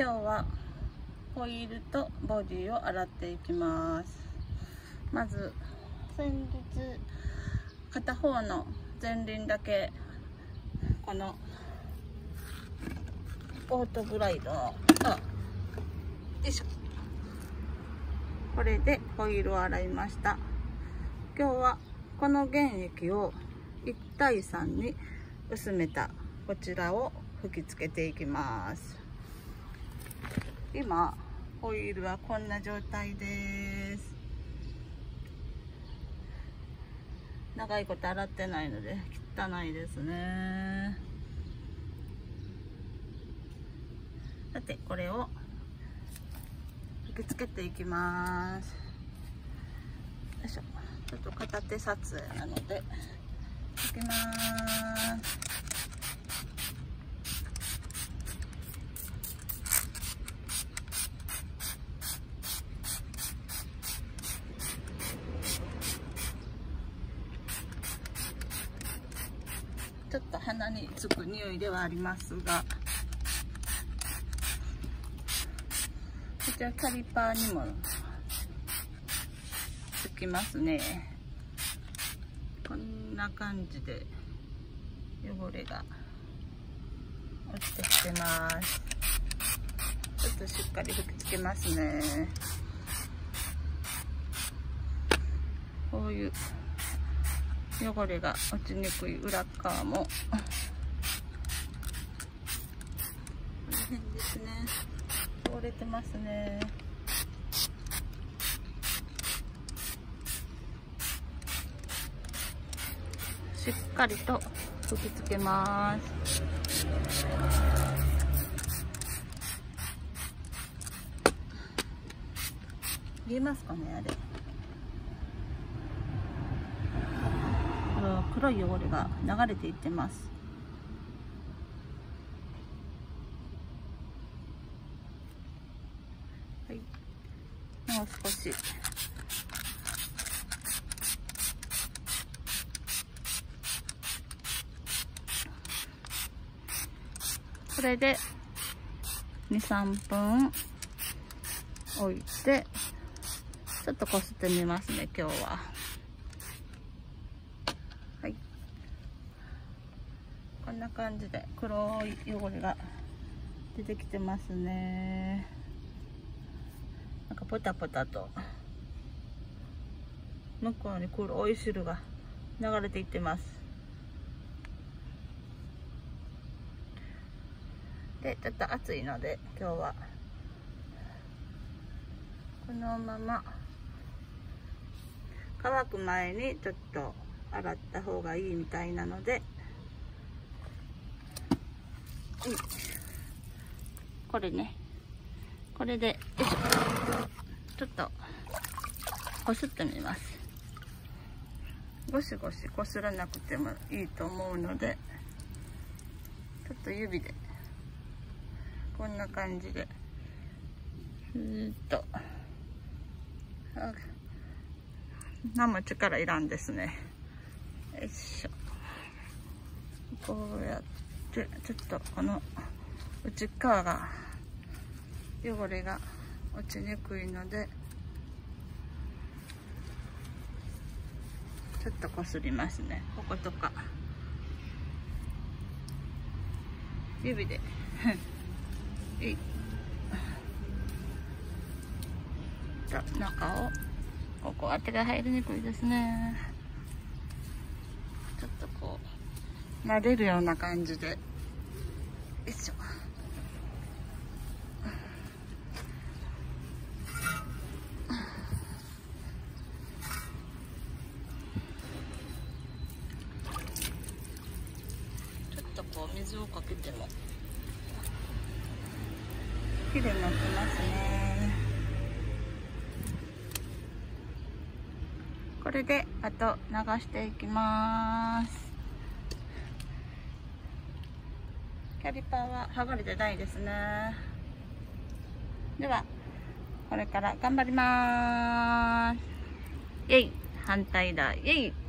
今日はホイールとボディを洗っていきます。まず先日片方の前輪だけこのオートグライドあよいしょ。これでホイールを洗いました。今日はこの原液を1対3に薄めたこちらを吹きつけていきます。今ホイールはこんな状態です。長いこと洗ってないので汚いですね。さてこれを吹きつけていきます。よいしょ。ちょっと片手撮影なので吹きます。ちょっと鼻につく匂いではありますがこちらキャリパーにもつきますね。こんな感じで汚れが落ちてきてます。ちょっとしっかり吹きつけますね。こういう汚れが落ちにくい裏側も。この辺ですね。汚れてますね。しっかりと吹きつけます。見えますかねあれ。黒い汚れが流れていってます。はい。もう少し。これで23分置いてちょっとこすってみますね今日は。こんな感じで黒い汚れが出てきてますね。なんかポタポタと向こうに黒い汁が流れていってます。でちょっと暑いので今日はこのまま乾く前にちょっと洗った方がいいみたいなのでこれね。これでちょっとこすってみます。ゴシゴシこすらなくてもいいと思うのでちょっと指でこんな感じで。ずっと。何も力いらんですね。よいしょ。こうやって。ちょっとこの内側が汚れが落ちにくいのでちょっとこすりますね。こことか。指で。いと中をここは手が入りにくいですねちょっとこう撫でるような感じで。よいしょ。ちょっとこう水をかけても。綺麗になってますね。これであと流していきますキャリパーは剥がれてないですね。ではこれから頑張ります。イェイ。反対だ。イェイ。